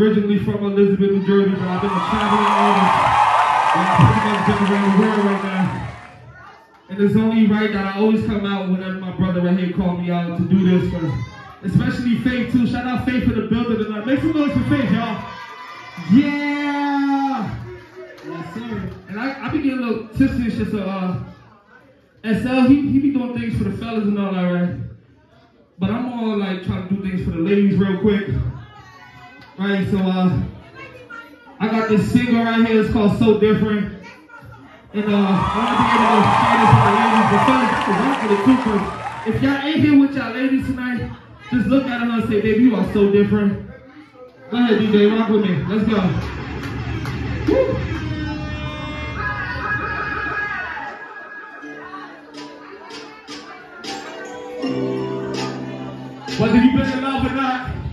originally from Elizabeth, New Jersey, but I've been a traveling artist. And I'm pretty much been around the world right now. And it's only right that I always come out whenever my brother right here called me out to do this. Cause especially Faith too. Shout out Faith for the building tonight. Make some noise for Faith, y'all. Yeah! Yes, sir. And I, I be getting a little tipsy and shit, so uh SL, he, he be doing things for the fellas and all that, right? But I'm all like trying to do things for the ladies real quick. Right, so uh I got this single right here, it's called So Different. And uh I want to be able to share this with the ladies, but fellas, I can rock with it too, if y'all ain't here with y'all ladies tonight, just look at them and say, baby, you are so different. Go ahead, DJ, rock with me. Let's go. Woo. Whether you been in love or not,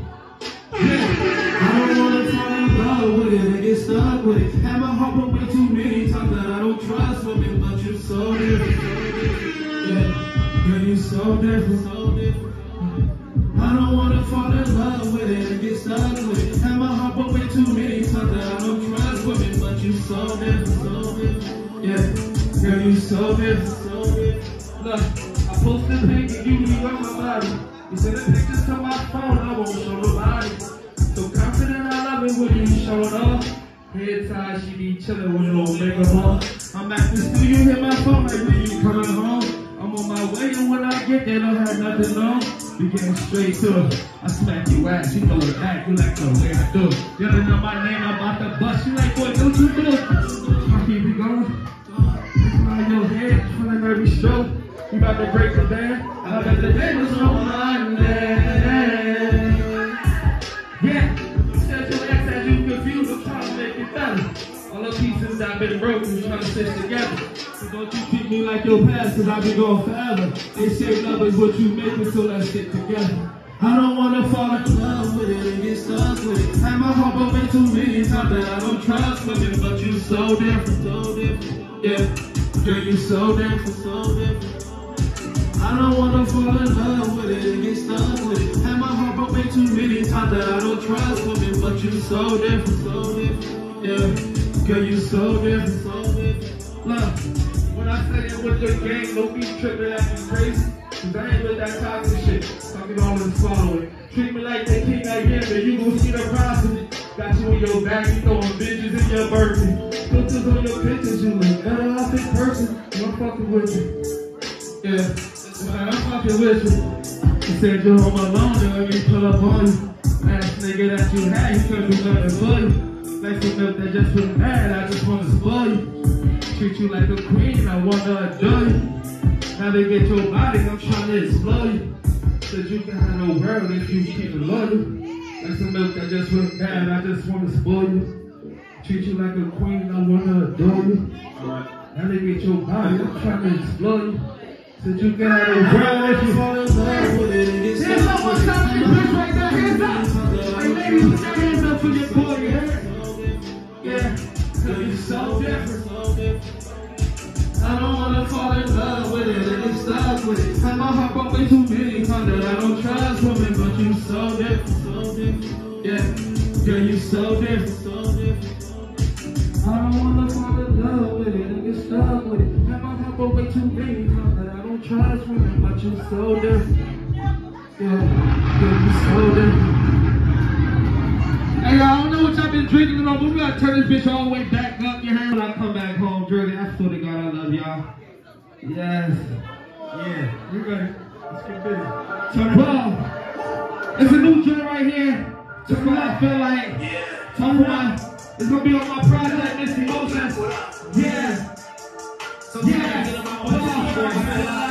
I don't wanna fall in love with it and get stuck with it. Had my heart broke way too many times that I don't trust women, but you're so different. Yeah, girl, you so different, so different. I don't wanna fall in love with it and get stuck with it. Had my heart broke way too many times that I don't trust women, but you so different, so different. Yeah, girl, you so different, so different. look, I posted a pic and you on my body. You send the pictures to my phone, I won't show nobody. Showing up. Head tied, she be chillin' with little makeup on. I'm at the studio, hit my phone like, when you coming home? I'm on my way, and when I get there, don't have nothing on. We getting straight to it. I smack you ass, you know the act, you like the way I do. You don't know my name, I'm about to bust you like, boy, don't you do it. I keep it going. It's by your head, feeling every stroke. You about to break the band. I bet the day was on Monday. Together. So don't you treat me like your past, cause I've been going forever. They say love is what you make it, so let's stick together. I don't wanna fall in love with it and get stuck with it. Had my heart broken too many times that I don't trust women, but you so different, so different. Yeah, girl, you so different, so different. I don't wanna fall in love with it and get stuck with it. Had my heart broken too many times that I don't trust women, but you so different, so different. Yeah, girl, you so different. Look, when I say it with the gang, don't be tripping at me crazy. Cause I ain't with that toxic shit. Talking all this following. Treat me like the king I am, and you gon' see the prize. Got you in your bag, you throwing bitches in your birthday. Filters on your pictures, you look in person. I'm fucking with you. Yeah, man, I'm fucking with you. You said you're home alone, and let me pull up on you. Last nigga that you had, you couldn't do nothing for you. Some milk that just went bad, I just wanna spoil you. Treat you like a queen, I wanna adore you. Now they get your body, I'm trying to explode you. Said you can have no world if you keep it loyal. Like some milk that just went bad, I just wanna spoil you. Treat you like a queen, I wanna adore you. Now they get your body, I'm trying to explode you. Said you can have no world if you fall in love with it and get Hands up one with time, you push right there, hands up. Hey ladies, put your hands up for your boy, you? Yeah, cause you so different. so different. I don't wanna fall in love with it and get stuck with it. Had my heart broke way too many times that I don't trust women, but you so different, so different. Yeah, girl, you so different, so different. I don't wanna fall in love with it and get stuck with it. Had my heart broke way too many times that I don't trust women, but you're so different. Yeah, girl, you so different. Been drinking on, but we gotta turn this bitch all the way back up. You heard? When I come back home, Jersey, I swear to God, I love y'all. Yes. Yeah, you ready? Let's get busy. So, bro, it's a new joint right here. Talk about I feel like. Talk about it's gonna be on my project, Miss Emotion. Yeah. Yeah. Hold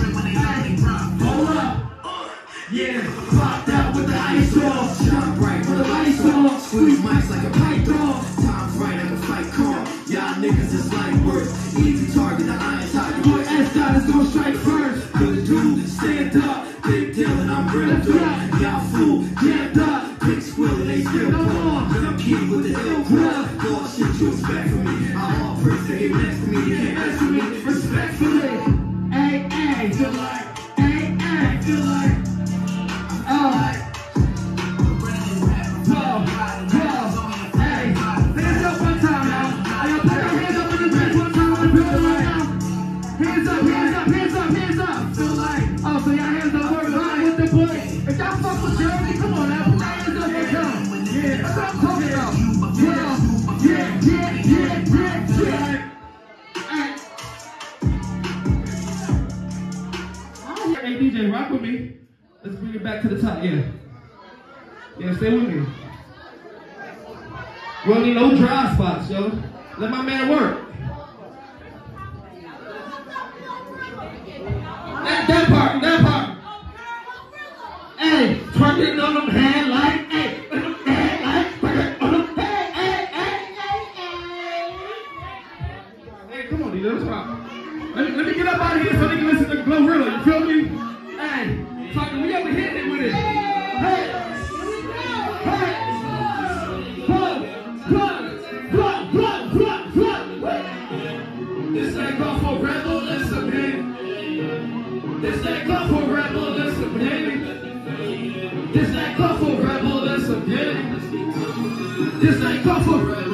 when they finally drop. Hold up. Yeah, popped out with the ice wall. Shot right with the ice wall. Squeeze mics like a pipe python. Time's right, I can fight calm. Y'all niggas is like worth. Easy target, the iron top. Boy S dot is gonna strike first. I'm the dude, stand up. Big deal and I'm ripped up. Y'all fool, get up. Big squill and they still come on. I'm king with the ill grub. Go shit you expect from me. I'm all praise to him next back to the top. Yeah. Yeah, stay with me. We don't need no dry spots, yo. Let my man work. That, that part, that part. This ain't called for a rebel, that's a gang. This ain't called rebel.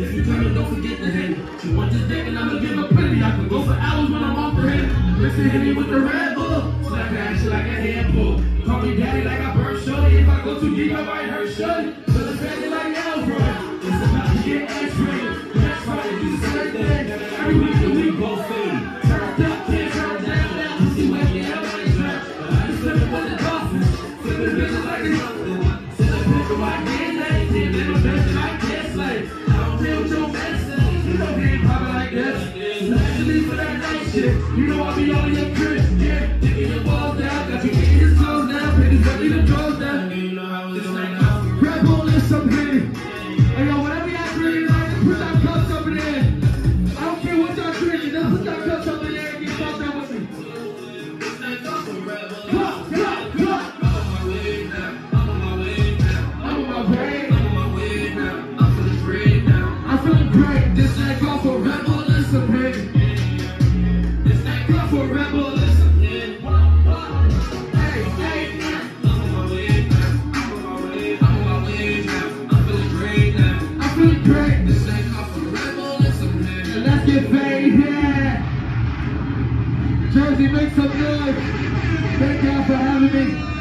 If you come and don't forget the hate. She wants this dick and I'ma give her plenty. I can go for hours when I'm off the head. Listen, hit me with the Red Bull. Slap her ass like a handful. Call me daddy like I burn shorty. If I go too deep, I might hurt shorty. Feel the like some noise. Thank y'all for having me.